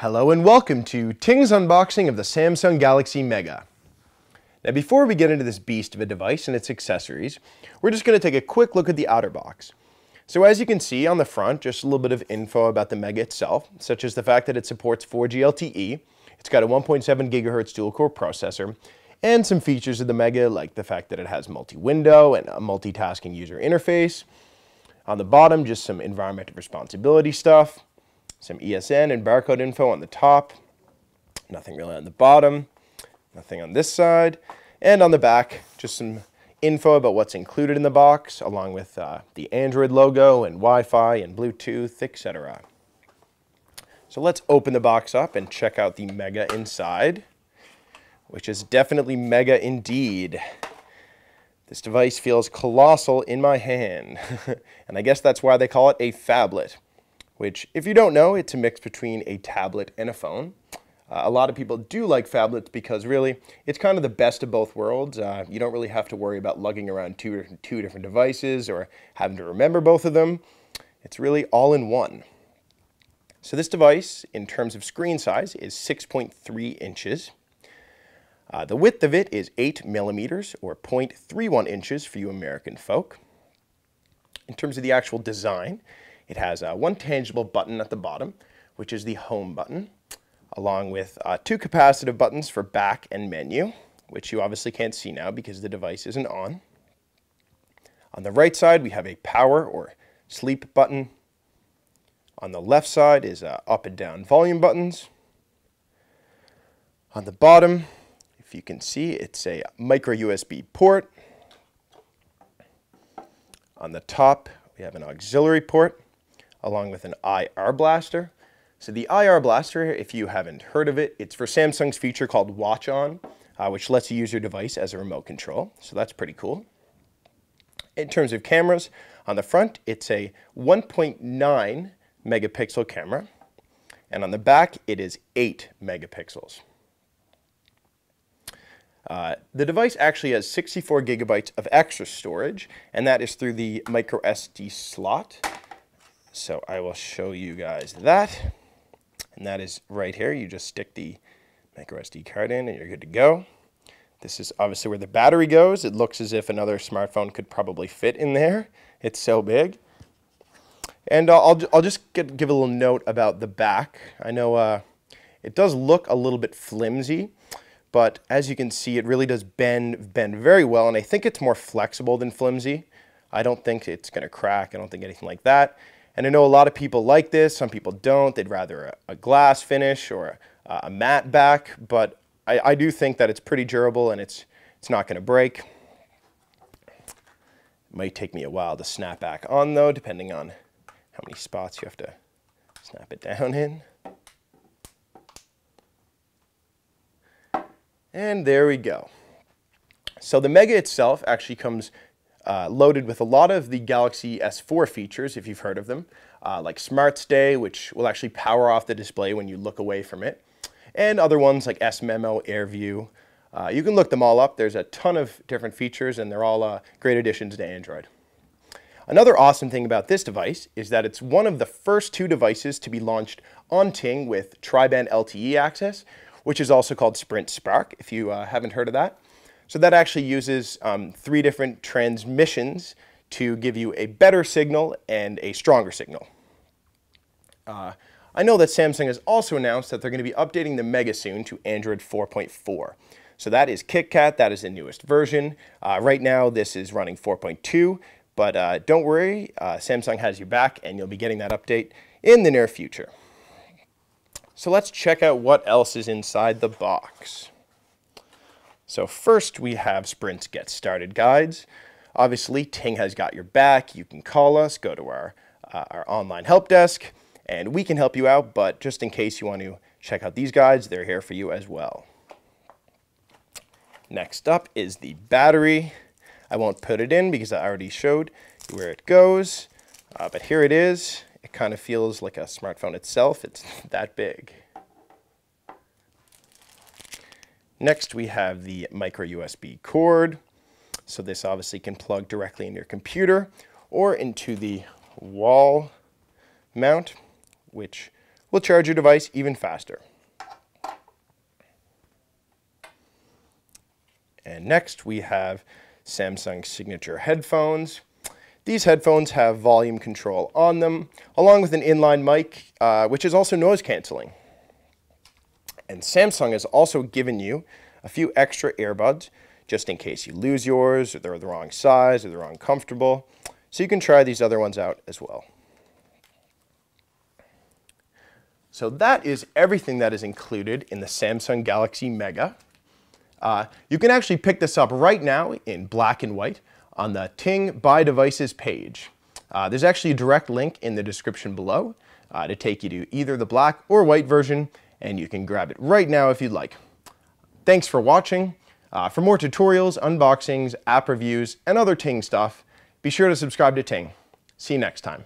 Hello and welcome to Ting's unboxing of the Samsung Galaxy Mega. Now before we get into this beast of a device and its accessories, we're just going to take a quick look at the outer box. So as you can see on the front, just a little bit of info about the Mega itself, such as the fact that it supports 4G LTE, it's got a 1.7 GHz dual-core processor, and some features of the Mega like the fact that it has multi-window and a multitasking user interface. On the bottom, just some environmental responsibility stuff, some ESN and barcode info on the top, nothing really on the bottom, nothing on this side, and on the back, just some info about what's included in the box, along with uh, the Android logo and Wi-Fi and Bluetooth, etc. So let's open the box up and check out the Mega inside, which is definitely Mega indeed. This device feels colossal in my hand, and I guess that's why they call it a phablet which if you don't know, it's a mix between a tablet and a phone. Uh, a lot of people do like phablets because really it's kind of the best of both worlds. Uh, you don't really have to worry about lugging around two, two different devices or having to remember both of them. It's really all in one. So this device, in terms of screen size, is 6.3 inches. Uh, the width of it is 8 millimeters, or 0.31 inches for you American folk. In terms of the actual design, it has uh, one tangible button at the bottom, which is the home button, along with uh, two capacitive buttons for back and menu, which you obviously can't see now because the device isn't on. On the right side, we have a power or sleep button. On the left side is uh, up and down volume buttons. On the bottom, if you can see, it's a micro USB port. On the top, we have an auxiliary port along with an IR blaster. So the IR blaster, if you haven't heard of it, it's for Samsung's feature called Watch On, uh, which lets you use your device as a remote control. So that's pretty cool. In terms of cameras, on the front, it's a 1.9 megapixel camera. And on the back, it is 8 megapixels. Uh, the device actually has 64 gigabytes of extra storage, and that is through the micro SD slot. So I will show you guys that. And that is right here. You just stick the micro SD card in and you're good to go. This is obviously where the battery goes. It looks as if another smartphone could probably fit in there. It's so big. And I'll, I'll just get, give a little note about the back. I know uh, it does look a little bit flimsy, but as you can see, it really does bend, bend very well, and I think it's more flexible than flimsy. I don't think it's going to crack. I don't think anything like that. And I know a lot of people like this, some people don't. They'd rather a, a glass finish or a, a, matte back, but I, I do think that it's pretty durable and it's, it's not going to break. It might take me a while to snap back on though, depending on how many spots you have to snap it down in. And there we go. So the Mega itself actually comes uh, loaded with a lot of the Galaxy S4 features, if you've heard of them, uh, like Smart Stay, which will actually power off the display when you look away from it, and other ones like S-Memo, AirView. Uh, you can look them all up. There's a ton of different features, and they're all uh, great additions to Android. Another awesome thing about this device is that it's one of the first two devices to be launched on Ting with tri-band LTE access, which is also called Sprint Spark, if you uh, haven't heard of that. So that actually uses um, three different transmissions to give you a better signal and a stronger signal. Uh, I know that Samsung has also announced that they're going to be updating the Mega soon to Android 4.4. So that is KitKat, that is the newest version. Uh, right now this is running 4.2, but uh, don't worry, uh, Samsung has you back and you'll be getting that update in the near future. So let's check out what else is inside the box. So first we have Sprint's Get Started guides. Obviously, Ting has got your back. You can call us, go to our, uh, our online help desk, and we can help you out. But just in case you want to check out these guides, they're here for you as well. Next up is the battery. I won't put it in because I already showed where it goes, uh, but here it is. It kind of feels like a smartphone itself. It's that big. Next, we have the micro USB cord. So this obviously can plug directly in your computer or into the wall mount, which will charge your device even faster. And next we have Samsung Signature headphones. These headphones have volume control on them, along with an inline mic, uh, which is also noise canceling. And Samsung has also given you a few extra earbuds, just in case you lose yours, or they're the wrong size, or they're uncomfortable. So you can try these other ones out as well. So that is everything that is included in the Samsung Galaxy Mega. Uh, you can actually pick this up right now in black and white on the Ting Buy Devices page. Uh, there's actually a direct link in the description below uh, to take you to either the black or white version, and you can grab it right now if you'd like. Thanks for watching. Uh, for more tutorials, unboxings, app reviews, and other Ting stuff, be sure to subscribe to Ting. See you next time.